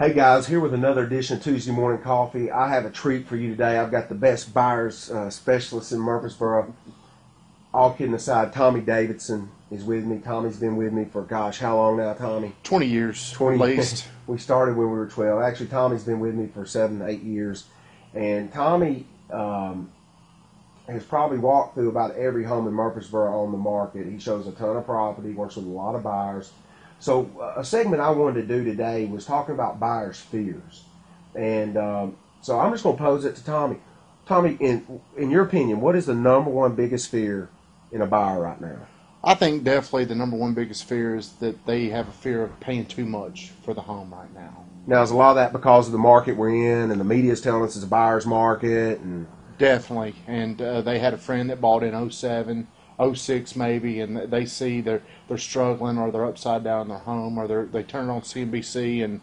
Hey guys, here with another edition of Tuesday Morning Coffee. I have a treat for you today. I've got the best buyers uh, specialist in Murfreesboro. All kidding aside, Tommy Davidson is with me. Tommy's been with me for gosh, how long now, Tommy? 20 years, 20 at least. we started when we were 12. Actually, Tommy's been with me for seven, eight years. And Tommy um, has probably walked through about every home in Murfreesboro on the market. He shows a ton of property, works with a lot of buyers. So, uh, a segment I wanted to do today was talking about buyers' fears. And um, so I'm just going to pose it to Tommy. Tommy, in, in your opinion, what is the number one biggest fear in a buyer right now? I think definitely the number one biggest fear is that they have a fear of paying too much for the home right now. Now, is a lot of that because of the market we're in, and the media is telling us it's a buyer's market, and Definitely. And uh, they had a friend that bought in 07, 06 maybe, and they see they're they're struggling or they're upside down in their home or they they turn on CNBC and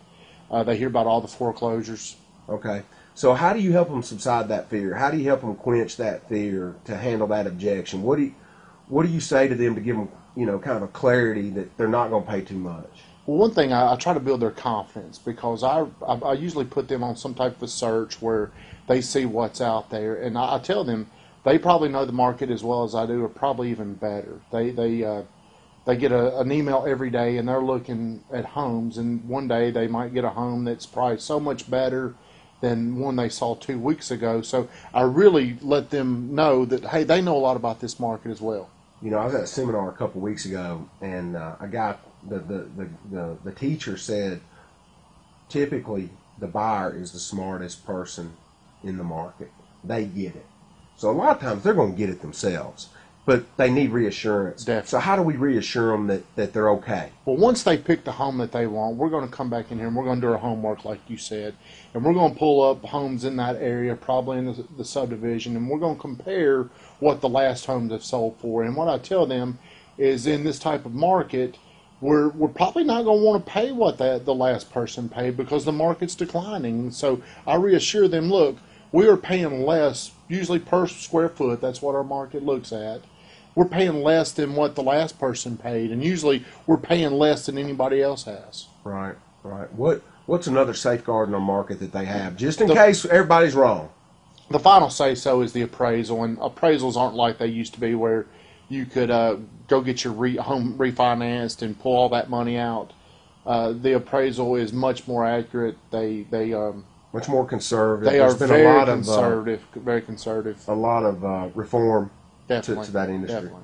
uh, they hear about all the foreclosures. Okay. So how do you help them subside that fear? How do you help them quench that fear to handle that objection? What do you, what do you say to them to give them, you know, kind of a clarity that they're not going to pay too much? Well, one thing I, I try to build their confidence because I, I I usually put them on some type of a search where they see what's out there, and I, I tell them they probably know the market as well as I do, or probably even better. They they uh, they get a, an email every day, and they're looking at homes, and one day they might get a home that's probably so much better than one they saw two weeks ago. So I really let them know that hey, they know a lot about this market as well. You know, I was at a seminar a couple of weeks ago, and uh, a guy, the, the, the, the, the teacher said, typically the buyer is the smartest person in the market. They get it. So a lot of times they're going to get it themselves, but they need reassurance. Definitely. So how do we reassure them that, that they're okay? Well, once they pick the home that they want, we're going to come back in here and we're going to do our homework, like you said, and we're going to pull up homes in that area, probably in the, the subdivision, and we're going to compare what the last homes have sold for. And what I tell them is, in this type of market, we're we're probably not going to want to pay what that the last person paid because the market's declining. So I reassure them, look, we are paying less usually per square foot. That's what our market looks at. We're paying less than what the last person paid, and usually we're paying less than anybody else has. Right, right. What What's another safeguard in our market that they have, just in The- case everybody's wrong? the final say so is the appraisal, and appraisals aren't like they used to be, where you could uh, go get your re- home refinanced and pull all that money out. Uh, the appraisal is much more accurate. They they um, Much more conservative. they There's are been very a lot conservative, very conservative. uh, a lot of uh, reform to, to that industry. Definitely.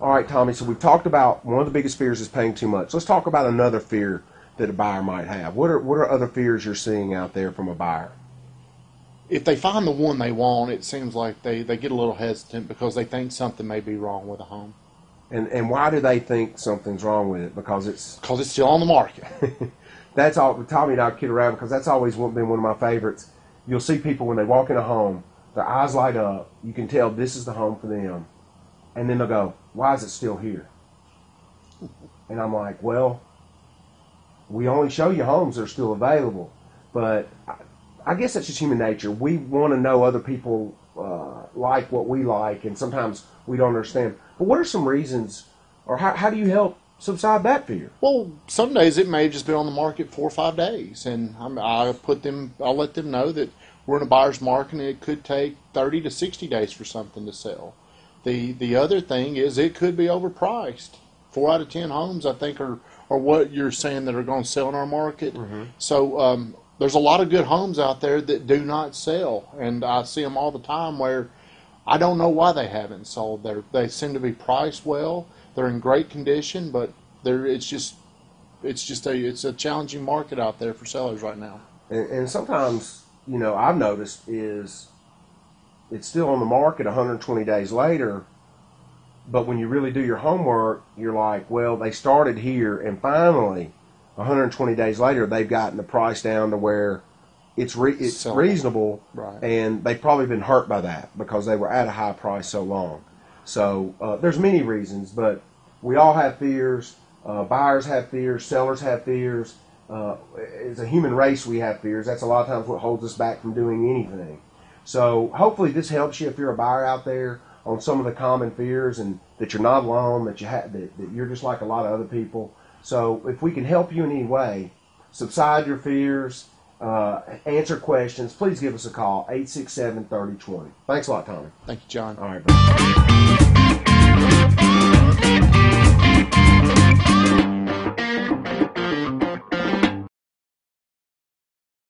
All right, Tommy. So we've talked about one of the biggest fears is paying too much. Let's talk about another fear that a buyer might have. What are what are other fears you're seeing out there from a buyer? If they find the one they want, it seems like they, they get a little hesitant because they think something may be wrong with the home And and why do they think something's wrong with it? Because it's because it's still on the market. that's all. Tommy and I kid around because that's always been one of my favorites. You'll see people when they walk in a home, their eyes light up. You can tell this is the home for them, and then they'll go, "Why is it still here?" And I'm like, "Well, we only show you homes that are still available, but I, guess that's just human nature. We want to know other people uh, like what we like, and sometimes we don't understand. But what are some reasons, or how, how do you help subside that fear? Well, some days it may have just been on the market four or five days, and I'm, I put them, I'll let them know that we're in a buyer's market, and it could take thirty to sixty days for something to sell. The the other thing is it could be overpriced. Four out of ten homes, I think, are are what you're saying that are going to sell in our market. So um, there's a lot of good homes out there that do not sell, and I see them all the time where I don't know why they haven't sold. They they seem to be priced well. They're in great condition, but they're it's just it's just a it's a challenging market out there for sellers right now. And, and sometimes, you know, I've noticed is it's still on the market 120 days later, but when you really do your homework, you're like, well, they started here, and finally, 120 days later, they've gotten the price down to where it's re- it's reasonable, Right. and they've probably been hurt by that because they were at a high price so long. So uh, there's many reasons, but we all have fears. Uh, buyers have fears. Sellers have fears. Uh, as a human race, we have fears. That's a lot of times what holds us back from doing anything. So hopefully this helps you if you're a buyer out there on some of the common fears and that you're not alone, that you have that, that you're just like a lot of other people. So if we can help you in any way, subside your fears uh, answer questions, please give us a call, 867 3020. Thanks a lot, Tommy. Thank you, John. All right, bye.